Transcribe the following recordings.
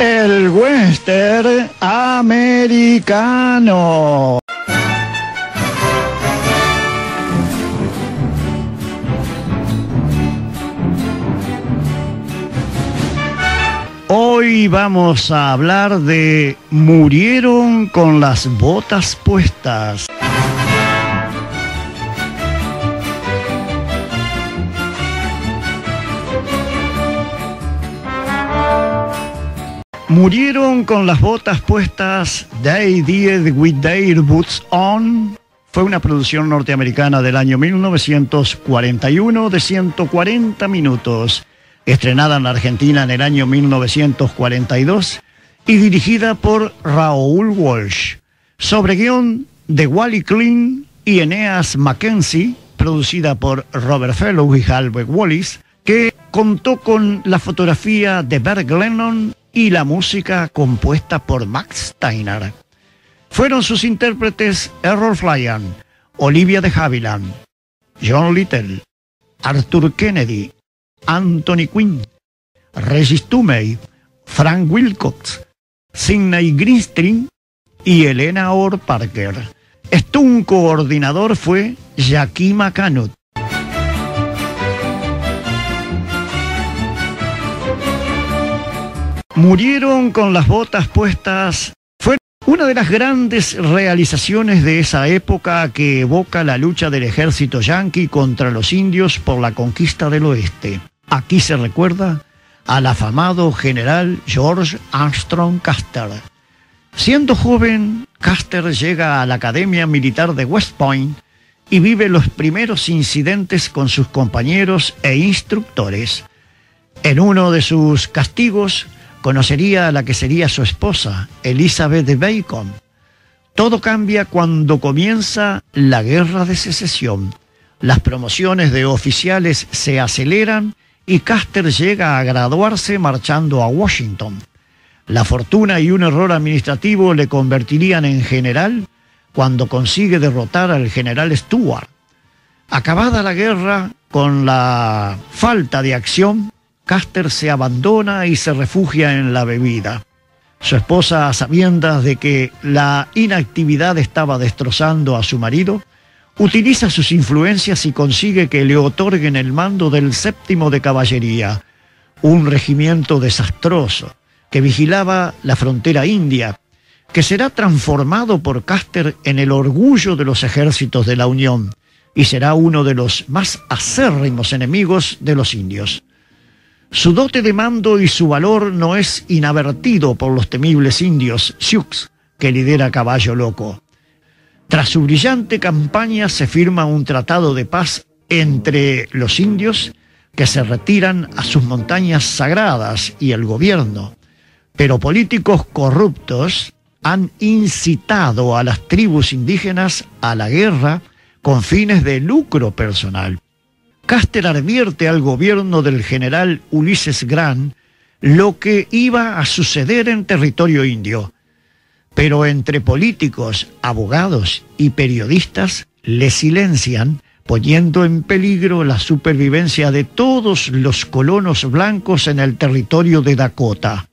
El western americano. Hoy vamos a hablar de Murieron con las botas puestas. Murieron con las botas puestas They Did With Their Boots On. Fue una producción norteamericana del año 1941 de 140 minutos estrenada en Argentina en el año 1942 y dirigida por Raúl Walsh, sobre guion de Wally Klein y Eneas Mackenzie, producida por Robert Fellow y Halbeck Wallis, que contó con la fotografía de Bert Lennon y la música compuesta por Max Steiner. Fueron sus intérpretes Errol Flynn, Olivia de Havilland, John Little, Arthur Kennedy, Anthony Quinn, Regis Tumey, Frank Wilcox, Sidney Greenstream y Elena Orr Parker. un coordinador fue Jackie McCanut. Murieron con las botas puestas. Fue una de las grandes realizaciones de esa época que evoca la lucha del ejército yanqui contra los indios por la conquista del oeste. Aquí se recuerda al afamado general George Armstrong Custer. Siendo joven, Custer llega a la Academia Militar de West Point y vive los primeros incidentes con sus compañeros e instructores. En uno de sus castigos conocería a la que sería su esposa, Elizabeth Bacon. Todo cambia cuando comienza la guerra de secesión. Las promociones de oficiales se aceleran y Custer llega a graduarse marchando a Washington. La fortuna y un error administrativo le convertirían en general cuando consigue derrotar al general Stuart. Acabada la guerra, con la falta de acción, Custer se abandona y se refugia en la bebida. Su esposa, a sabiendas de que la inactividad estaba destrozando a su marido, utiliza sus influencias y consigue que le otorguen el mando del séptimo de caballería, un regimiento desastroso que vigilaba la frontera india, que será transformado por Custer en el orgullo de los ejércitos de la Unión y será uno de los más acérrimos enemigos de los indios. Su dote de mando y su valor no es inavertido por los temibles indios Sioux que lidera Caballo Loco. Tras su brillante campaña se firma un tratado de paz entre los indios que se retiran a sus montañas sagradas y el gobierno, pero políticos corruptos han incitado a las tribus indígenas a la guerra con fines de lucro personal. Caster advierte al gobierno del general Ulises Grant lo que iba a suceder en territorio indio pero entre políticos, abogados y periodistas le silencian, poniendo en peligro la supervivencia de todos los colonos blancos en el territorio de Dakota.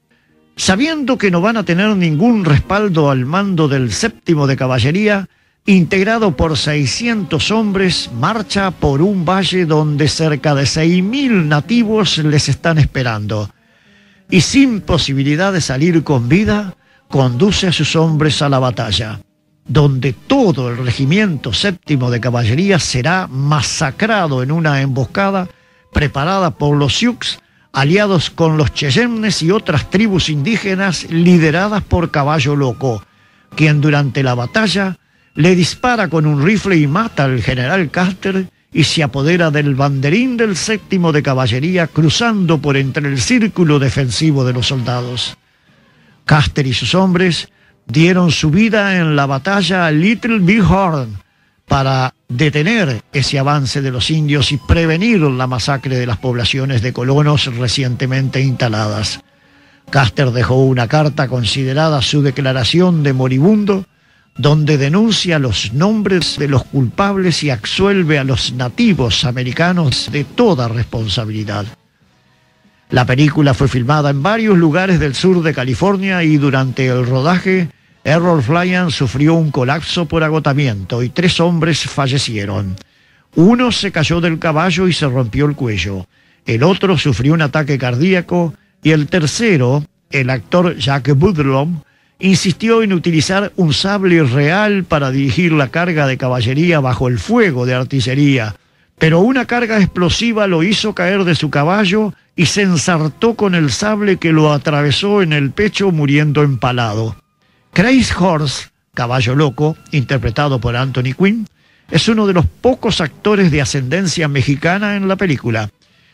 Sabiendo que no van a tener ningún respaldo al mando del séptimo de caballería, integrado por 600 hombres, marcha por un valle donde cerca de 6.000 nativos les están esperando. Y sin posibilidad de salir con vida, conduce a sus hombres a la batalla, donde todo el regimiento séptimo de caballería será masacrado en una emboscada preparada por los Sioux, aliados con los Cheyennes y otras tribus indígenas lideradas por Caballo Loco, quien durante la batalla le dispara con un rifle y mata al general Custer y se apodera del banderín del séptimo de caballería cruzando por entre el círculo defensivo de los soldados. Custer y sus hombres dieron su vida en la batalla Little Bighorn para detener ese avance de los indios y prevenir la masacre de las poblaciones de colonos recientemente instaladas. Custer dejó una carta considerada su declaración de moribundo, donde denuncia los nombres de los culpables y absuelve a los nativos americanos de toda responsabilidad. La película fue filmada en varios lugares del sur de California y durante el rodaje, Errol Flynn sufrió un colapso por agotamiento y tres hombres fallecieron. Uno se cayó del caballo y se rompió el cuello. El otro sufrió un ataque cardíaco y el tercero, el actor Jack Budlom, insistió en utilizar un sable real para dirigir la carga de caballería bajo el fuego de artillería, pero una carga explosiva lo hizo caer de su caballo y se ensartó con el sable que lo atravesó en el pecho muriendo empalado. Crazy Horse, caballo loco, interpretado por Anthony Quinn, es uno de los pocos actores de ascendencia mexicana en la película,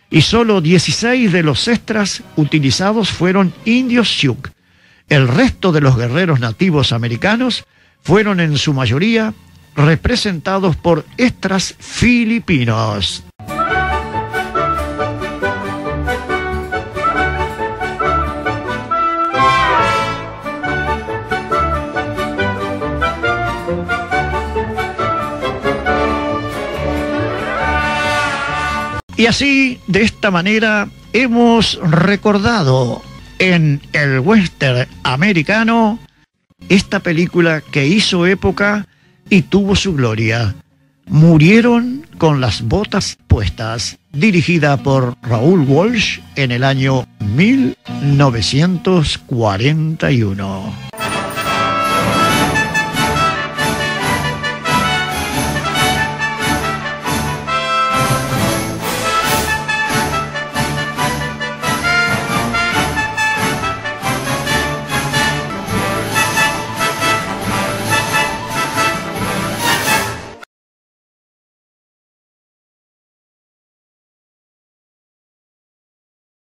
y solo 16 de los extras utilizados fueron indios Sioux. El resto de los guerreros nativos americanos fueron en su mayoría representados por extras filipinos. Y así, de esta manera, hemos recordado en el western americano esta película que hizo época y tuvo su gloria. Murieron con las botas puestas, dirigida por Raúl Walsh en el año 1941.